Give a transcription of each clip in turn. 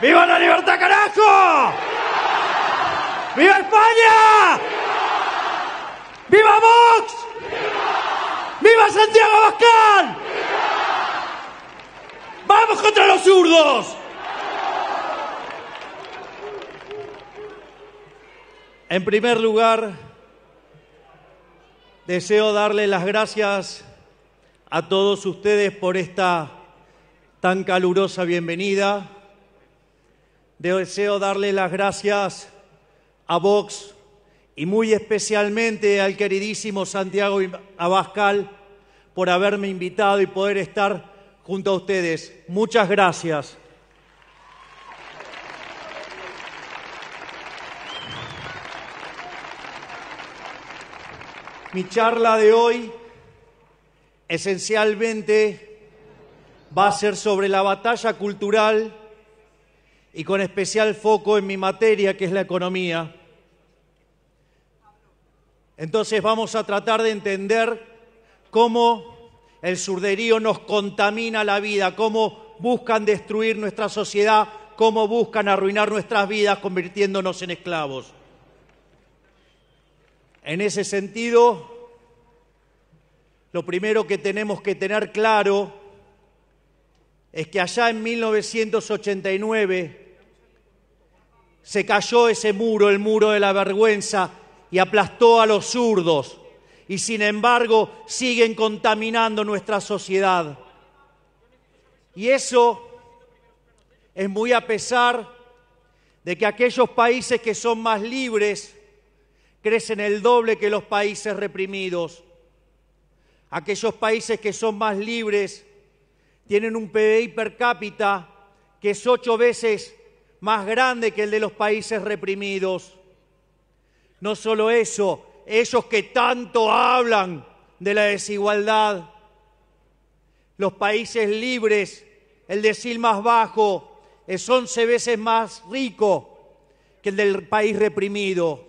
¡Viva la libertad, carajo! ¡Viva España! ¡Viva Vox! ¡Viva Santiago Abascal! ¡Vamos contra los zurdos! En primer lugar, deseo darle las gracias a todos ustedes por esta tan calurosa bienvenida. Deseo darle las gracias a Vox y muy especialmente al queridísimo Santiago Abascal por haberme invitado y poder estar junto a ustedes. Muchas gracias. Mi charla de hoy esencialmente va a ser sobre la batalla cultural y con especial foco en mi materia, que es la economía. Entonces vamos a tratar de entender cómo el surderío nos contamina la vida, cómo buscan destruir nuestra sociedad, cómo buscan arruinar nuestras vidas convirtiéndonos en esclavos. En ese sentido, lo primero que tenemos que tener claro es que allá en 1989 se cayó ese muro, el muro de la vergüenza, y aplastó a los zurdos. Y sin embargo siguen contaminando nuestra sociedad. Y eso es muy a pesar de que aquellos países que son más libres crecen el doble que los países reprimidos. Aquellos países que son más libres tienen un PBI per cápita que es ocho veces más grande que el de los países reprimidos. No solo eso, ellos que tanto hablan de la desigualdad, los países libres, el decil más bajo, es once veces más rico que el del país reprimido.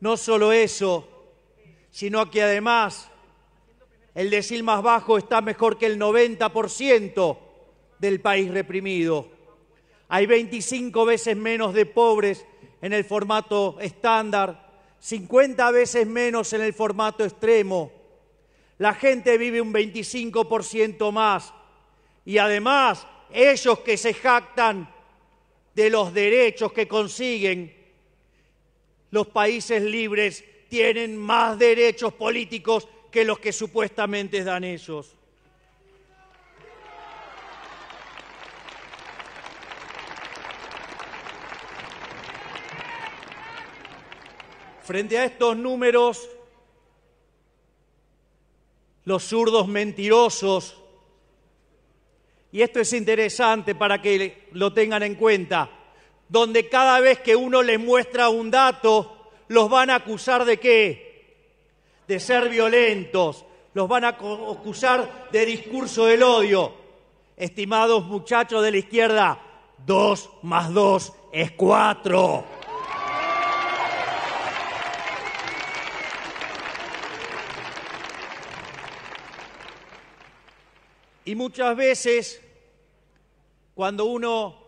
No solo eso, sino que además el decil más bajo está mejor que el 90% del país reprimido. Hay 25 veces menos de pobres en el formato estándar, 50 veces menos en el formato extremo. La gente vive un 25% más. Y además, ellos que se jactan de los derechos que consiguen los países libres tienen más derechos políticos que los que supuestamente dan ellos. Frente a estos números, los zurdos mentirosos, y esto es interesante para que lo tengan en cuenta, donde cada vez que uno les muestra un dato, los van a acusar de qué? De ser violentos, los van a acusar de discurso del odio. Estimados muchachos de la izquierda, dos más dos es cuatro. Y muchas veces, cuando uno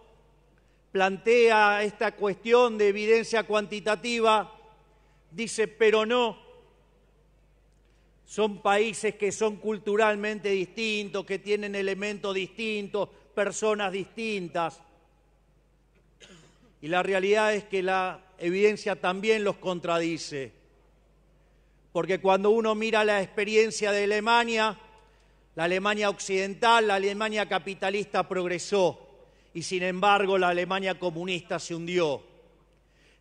plantea esta cuestión de evidencia cuantitativa, dice, pero no, son países que son culturalmente distintos, que tienen elementos distintos, personas distintas. Y la realidad es que la evidencia también los contradice. Porque cuando uno mira la experiencia de Alemania, la Alemania occidental, la Alemania capitalista progresó y sin embargo la Alemania comunista se hundió.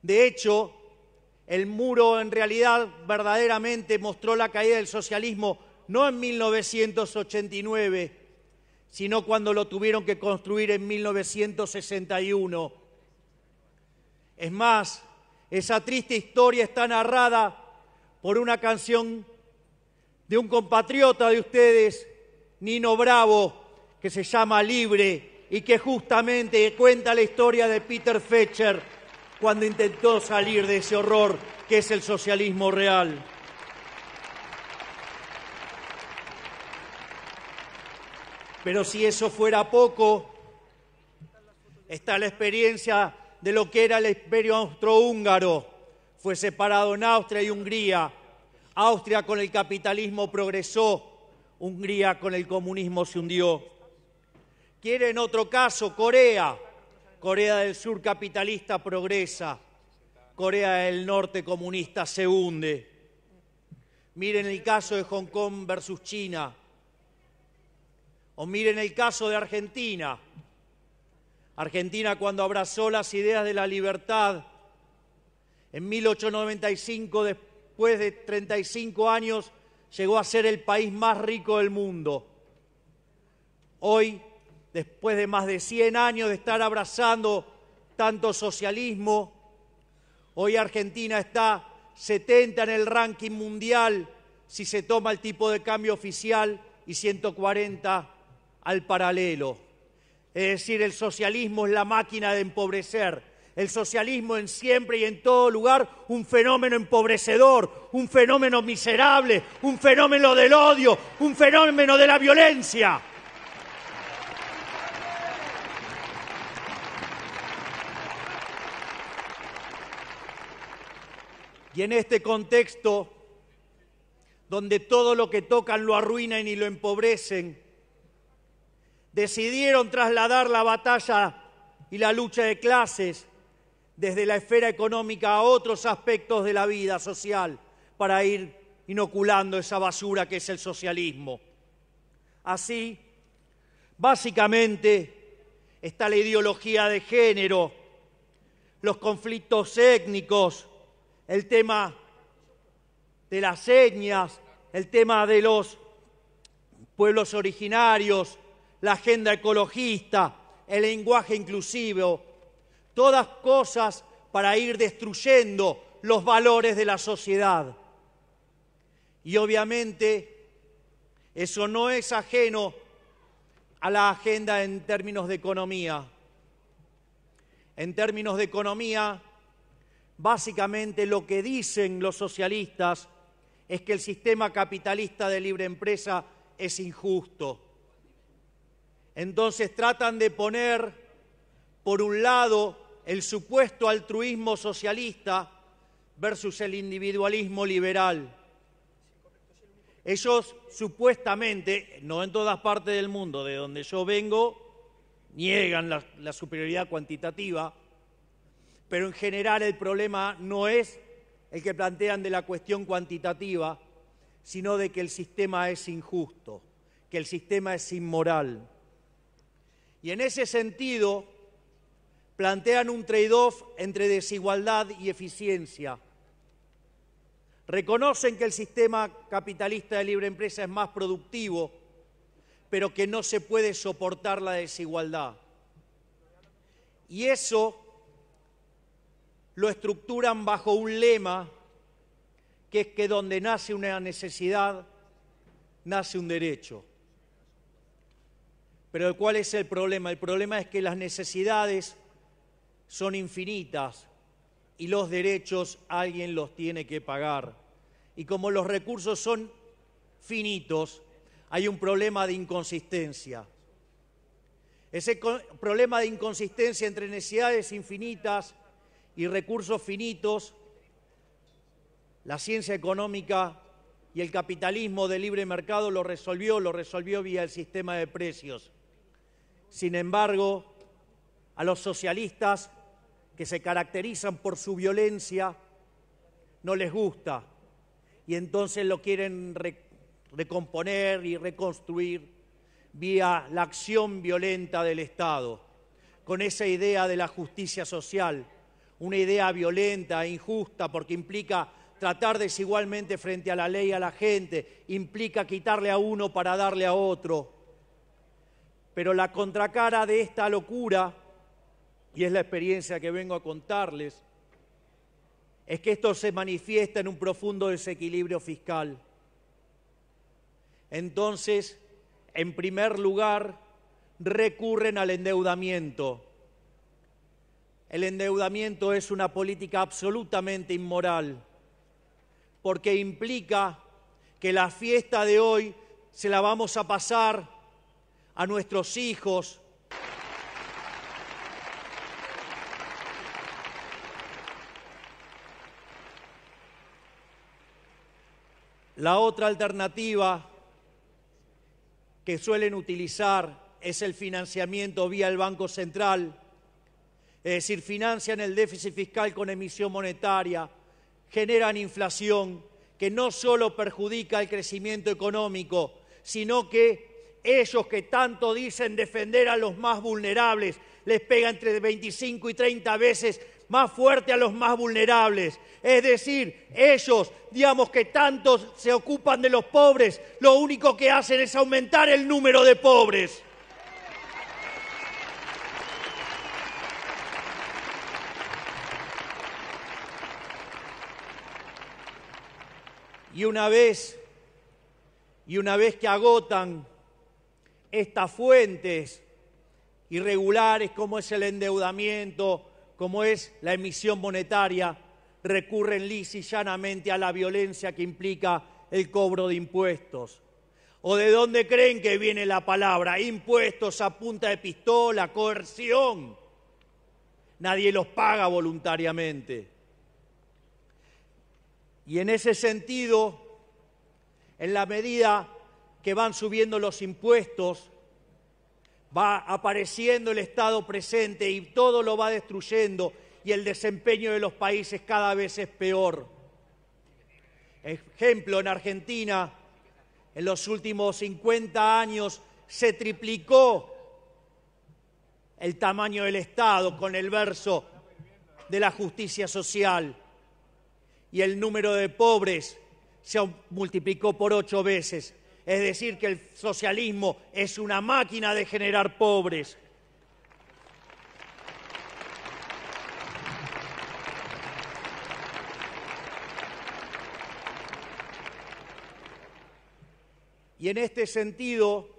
De hecho, el muro en realidad verdaderamente mostró la caída del socialismo no en 1989, sino cuando lo tuvieron que construir en 1961. Es más, esa triste historia está narrada por una canción de un compatriota de ustedes, Nino Bravo, que se llama Libre y que justamente cuenta la historia de Peter Fetcher cuando intentó salir de ese horror que es el socialismo real. Pero si eso fuera poco, está la experiencia de lo que era el imperio austrohúngaro. Fue separado en Austria y Hungría. Austria con el capitalismo progresó, Hungría con el comunismo se hundió. Quiere en otro caso Corea. Corea del Sur capitalista progresa. Corea del Norte comunista se hunde. Miren el caso de Hong Kong versus China. O miren el caso de Argentina. Argentina cuando abrazó las ideas de la libertad en 1895, después de 35 años, llegó a ser el país más rico del mundo. Hoy, después de más de 100 años de estar abrazando tanto socialismo, hoy Argentina está 70 en el ranking mundial si se toma el tipo de cambio oficial y 140 al paralelo. Es decir, el socialismo es la máquina de empobrecer. El socialismo en siempre y en todo lugar un fenómeno empobrecedor, un fenómeno miserable, un fenómeno del odio, un fenómeno de la violencia. Y en este contexto, donde todo lo que tocan lo arruinan y lo empobrecen, decidieron trasladar la batalla y la lucha de clases desde la esfera económica a otros aspectos de la vida social para ir inoculando esa basura que es el socialismo. Así, básicamente, está la ideología de género, los conflictos étnicos, el tema de las señas, el tema de los pueblos originarios, la agenda ecologista, el lenguaje inclusivo, todas cosas para ir destruyendo los valores de la sociedad. Y obviamente eso no es ajeno a la agenda en términos de economía. En términos de economía, Básicamente lo que dicen los socialistas es que el sistema capitalista de libre empresa es injusto. Entonces tratan de poner, por un lado, el supuesto altruismo socialista versus el individualismo liberal. Ellos supuestamente, no en todas partes del mundo, de donde yo vengo, niegan la, superioridad cuantitativa, pero en general el problema no es el que plantean de la cuestión cuantitativa, sino de que el sistema es injusto, que el sistema es inmoral. Y en ese sentido plantean un trade-off entre desigualdad y eficiencia. Reconocen que el sistema capitalista de libre empresa es más productivo, pero que no se puede soportar la desigualdad. Y eso lo estructuran bajo un lema que es que donde nace una necesidad, nace un derecho. Pero ¿cuál es el problema? El problema es que las necesidades son infinitas y los derechos alguien los tiene que pagar. Y como los recursos son finitos, hay un problema de inconsistencia. Ese problema de inconsistencia entre necesidades infinitas y recursos finitos, la ciencia económica y el capitalismo de libre mercado lo resolvió, lo resolvió vía el sistema de precios. Sin embargo, a los socialistas que se caracterizan por su violencia no les gusta y entonces lo quieren recomponer y reconstruir vía la acción violenta del Estado, con esa idea de la justicia social una idea violenta, injusta, porque implica tratar desigualmente frente a la ley a la gente, implica quitarle a uno para darle a otro. Pero la contracara de esta locura, y es la experiencia que vengo a contarles, es que esto se manifiesta en un profundo desequilibrio fiscal. Entonces, en primer lugar, recurren al endeudamiento el endeudamiento es una política absolutamente inmoral, porque implica que la fiesta de hoy se la vamos a pasar a nuestros hijos La otra alternativa que suelen utilizar es el financiamiento vía el Banco Central, es decir, financian el déficit fiscal con emisión monetaria, generan inflación que no solo perjudica el crecimiento económico, sino que ellos que tanto dicen defender a los más vulnerables, les pega entre 25 y 30 veces más fuerte a los más vulnerables. Es decir, ellos, digamos que tantos se ocupan de los pobres, lo único que hacen es aumentar el número de pobres. Y una vez, y una vez que agotan estas fuentes irregulares como es el endeudamiento, como es la emisión monetaria, recurren lisa y llanamente a la violencia que implica el cobro de impuestos. ¿O de dónde creen que viene la palabra? Impuestos a punta de pistola, coerción. Nadie los paga voluntariamente. Y en ese sentido, en la medida que van subiendo los impuestos, va apareciendo el Estado presente y todo lo va destruyendo y el desempeño de los países cada vez es peor. Ejemplo, en Argentina, en los últimos 50 años se triplicó el tamaño del Estado con el verso de la justicia social y el número de pobres se multiplicó por ocho veces es decir, que el socialismo es una máquina de generar pobres. Y en este sentido,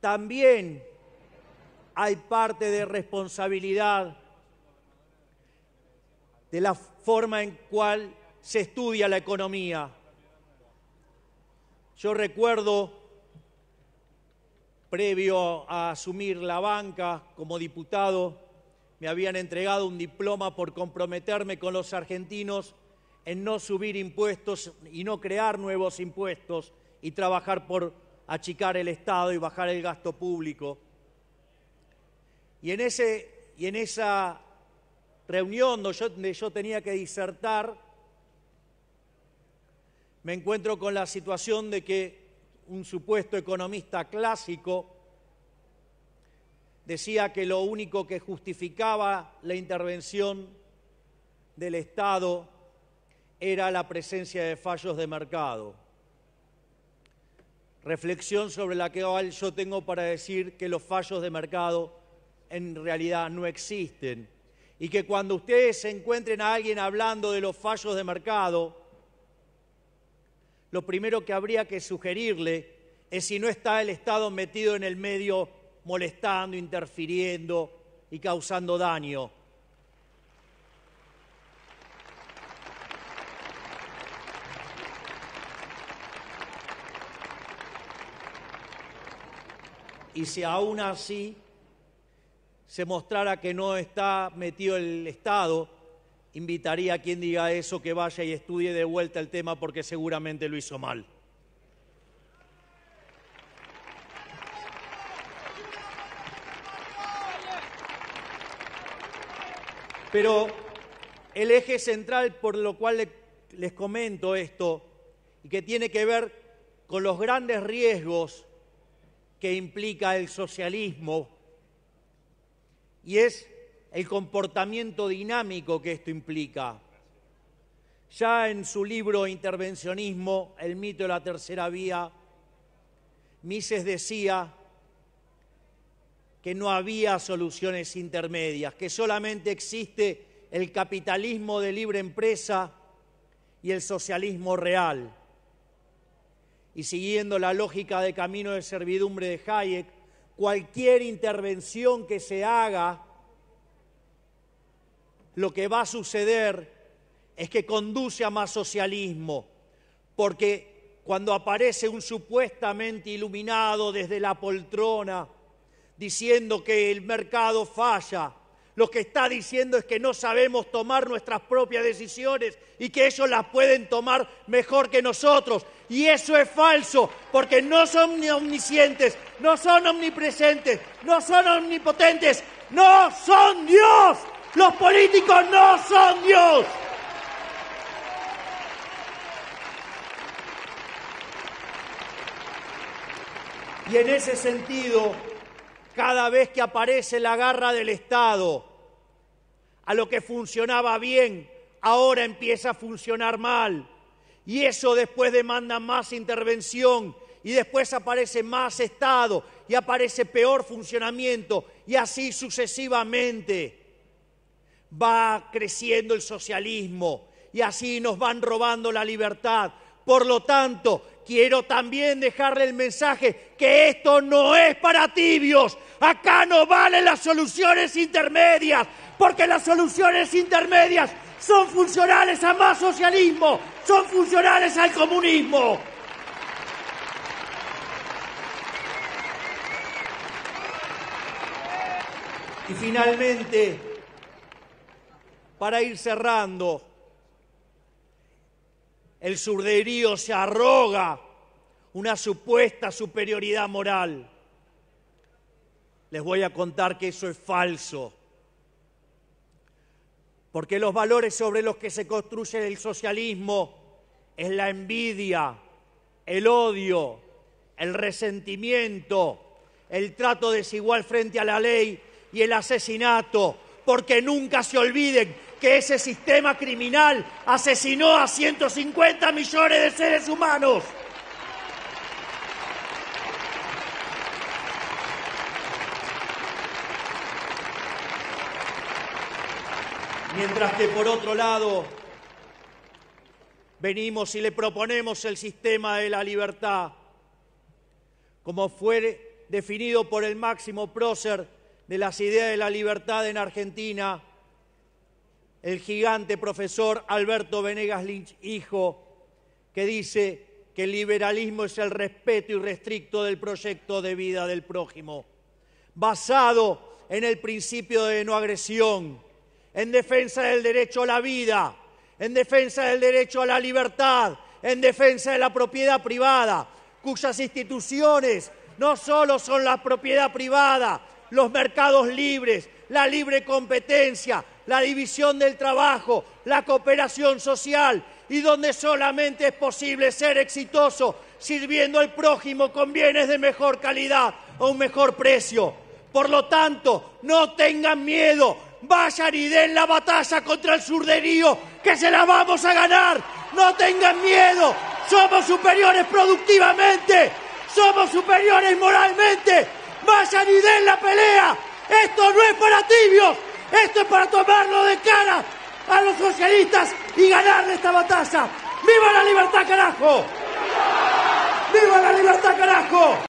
también hay parte de responsabilidad de la forma en cual se estudia la economía. Yo recuerdo, previo a asumir la banca como diputado, me habían entregado un diploma por comprometerme con los argentinos en no subir impuestos y no crear nuevos impuestos y trabajar por achicar el Estado y bajar el gasto público. Y en, ese, y en esa reunión donde yo tenía que disertar, me encuentro con la situación de que un supuesto economista clásico decía que lo único que justificaba la intervención del Estado era la presencia de fallos de mercado. Reflexión sobre la que yo tengo para decir que los fallos de mercado en realidad no existen y que cuando ustedes encuentren a alguien hablando de los fallos de mercado, lo primero que habría que sugerirle es si no está el Estado metido en el medio molestando, interfiriendo y causando daño. Y si aún así se mostrara que no está metido el Estado, invitaría a quien diga eso que vaya y estudie de vuelta el tema porque seguramente lo hizo mal. Pero el eje central por lo cual les comento esto y que tiene que ver con los grandes riesgos que implica el socialismo y es el comportamiento dinámico que esto implica. Ya en su libro Intervencionismo, el mito de la tercera vía, Mises decía que no había soluciones intermedias, que solamente existe el capitalismo de libre empresa y el socialismo real. Y siguiendo la lógica de camino de servidumbre de Hayek, cualquier intervención que se haga lo que va a suceder es que conduce a más socialismo, porque cuando aparece un supuestamente iluminado desde la poltrona diciendo que el mercado falla, lo que está diciendo es que no sabemos tomar nuestras propias decisiones y que ellos las pueden tomar mejor que nosotros. Y eso es falso, porque no son omniscientes, no son omnipresentes, no son omnipotentes, no son Dios. Los políticos no son Dios. Y en ese sentido, cada vez que aparece la garra del Estado, a lo que funcionaba bien, ahora empieza a funcionar mal. Y eso después demanda más intervención y después aparece más Estado y aparece peor funcionamiento y así sucesivamente. Va creciendo el socialismo y así nos van robando la libertad. Por lo tanto, quiero también dejarle el mensaje que esto no es para tibios. Acá no valen las soluciones intermedias, porque las soluciones intermedias son funcionales a más socialismo, son funcionales al comunismo. Y finalmente, para ir cerrando, el surderío se arroga una supuesta superioridad moral. Les voy a contar que eso es falso. Porque los valores sobre los que se construye el socialismo es la envidia, el odio, el resentimiento, el trato desigual frente a la ley y el asesinato. Porque nunca se olviden que ese sistema criminal asesinó a 150 millones de seres humanos. Mientras que por otro lado venimos y le proponemos el sistema de la libertad, como fue definido por el máximo prócer de las ideas de la libertad en Argentina, el gigante profesor Alberto Venegas Lynch, hijo, que dice que el liberalismo es el respeto irrestricto del proyecto de vida del prójimo, basado en el principio de no agresión, en defensa del derecho a la vida, en defensa del derecho a la libertad, en defensa de la propiedad privada, cuyas instituciones no solo son la propiedad privada, los mercados libres, la libre competencia, la división del trabajo, la cooperación social y donde solamente es posible ser exitoso sirviendo al prójimo con bienes de mejor calidad a un mejor precio. Por lo tanto, no tengan miedo, vayan y den la batalla contra el surderío, que se la vamos a ganar. No tengan miedo, somos superiores productivamente, somos superiores moralmente. Vayan y den la pelea. Esto no es para tibios, esto es para tomarlo de cara a los socialistas y ganarle esta batalla. ¡Viva la libertad, carajo! ¡Viva la libertad, carajo!